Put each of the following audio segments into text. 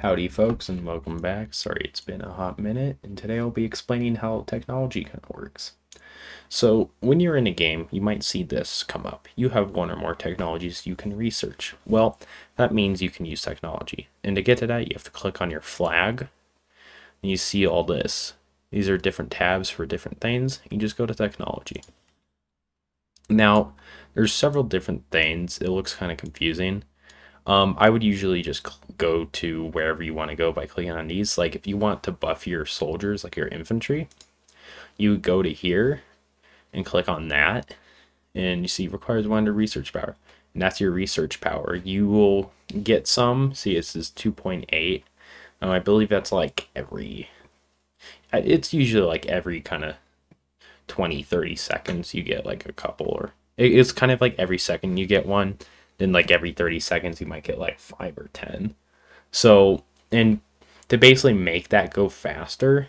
Howdy folks and welcome back. Sorry it's been a hot minute and today I'll be explaining how technology kind of works. So when you're in a game you might see this come up. You have one or more technologies you can research. Well that means you can use technology and to get to that you have to click on your flag and you see all this. These are different tabs for different things. You just go to technology. Now there's several different things. It looks kind of confusing. Um, I would usually just go to wherever you want to go by clicking on these. Like if you want to buff your soldiers, like your infantry, you go to here and click on that. And you see requires one to research power. And that's your research power. You will get some. See, it says 2.8. Um, I believe that's like every, it's usually like every kind of 20, 30 seconds you get like a couple or it's kind of like every second you get one then like every 30 seconds you might get like five or 10. So, and to basically make that go faster,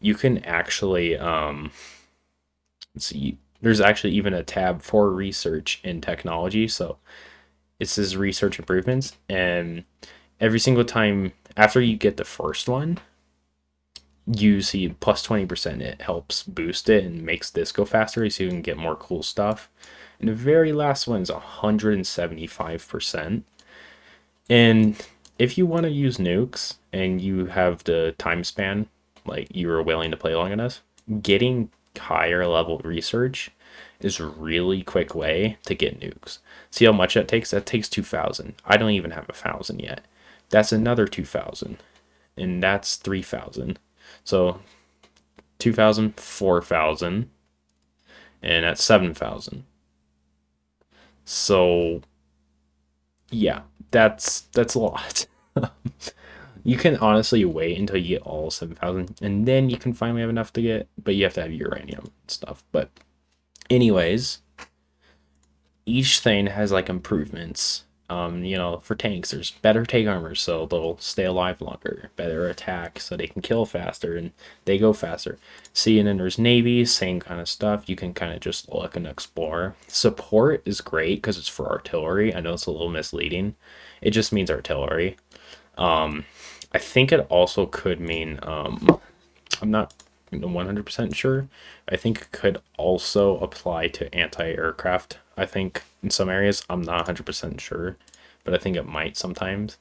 you can actually, um, let's see, there's actually even a tab for research in technology. So it says research improvements. And every single time after you get the first one, you see plus 20%. It helps boost it and makes this go faster so you can get more cool stuff. And the very last one is 175%. And if you want to use nukes and you have the time span, like you are willing to play long enough, getting higher level research is a really quick way to get nukes. See how much that takes? That takes 2,000. I don't even have a 1,000 yet. That's another 2,000. And that's 3,000. So 2,000, 4,000. And that's 7,000. So yeah, that's that's a lot. you can honestly wait until you get all 7,000 and then you can finally have enough to get, but you have to have uranium and stuff. But anyways, each thing has like improvements um, you know, for tanks, there's better tank armor, so they'll stay alive longer. Better attack, so they can kill faster and they go faster. See, and then there's navy, same kind of stuff. You can kind of just look and explore. Support is great because it's for artillery. I know it's a little misleading. It just means artillery. Um, I think it also could mean, um, I'm not 100% sure. I think it could also apply to anti-aircraft. I think in some areas, I'm not 100% sure, but I think it might sometimes.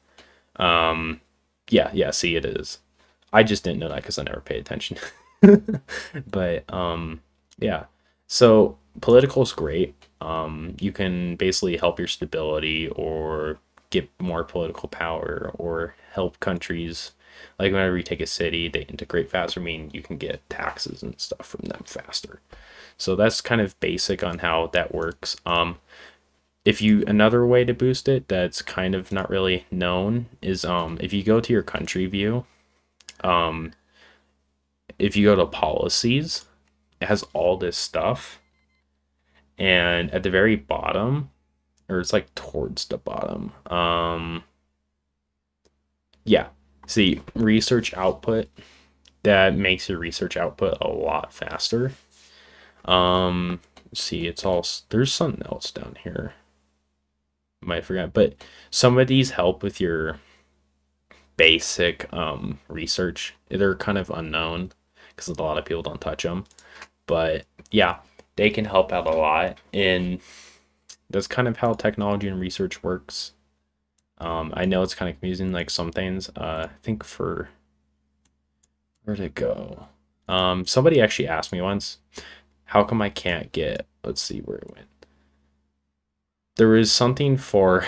Um, yeah, yeah, see, it is. I just didn't know that because I never paid attention. but um, yeah, so political is great. Um, you can basically help your stability or get more political power or help countries like whenever you take a city, they integrate faster, meaning you can get taxes and stuff from them faster. So that's kind of basic on how that works. Um, if you another way to boost it that's kind of not really known is um if you go to your country view, um, if you go to policies, it has all this stuff, and at the very bottom, or it's like towards the bottom, um, yeah, See, research output, that makes your research output a lot faster. Um, see, it's all, there's something else down here. Might forget, but some of these help with your basic um, research. They're kind of unknown because a lot of people don't touch them. But yeah, they can help out a lot. And that's kind of how technology and research works. Um, I know it's kind of confusing, like some things. Uh, I think for where'd it go? Um, somebody actually asked me once, how come I can't get? Let's see where it went. There is something for.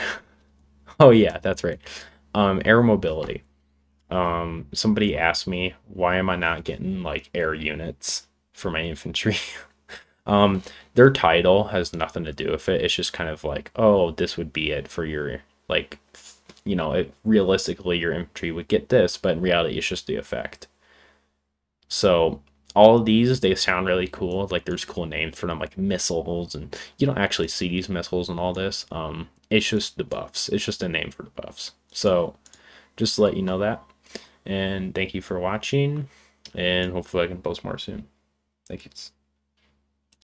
oh yeah, that's right. Um, air mobility. Um, somebody asked me why am I not getting like air units for my infantry. um, their title has nothing to do with it. It's just kind of like, oh, this would be it for your like you know it, realistically your infantry would get this but in reality it's just the effect. So all of these they sound really cool. Like there's cool names for them like missiles and you don't actually see these missiles and all this. Um it's just the buffs. It's just a name for the buffs. So just to let you know that. And thank you for watching and hopefully i can post more soon. Thank you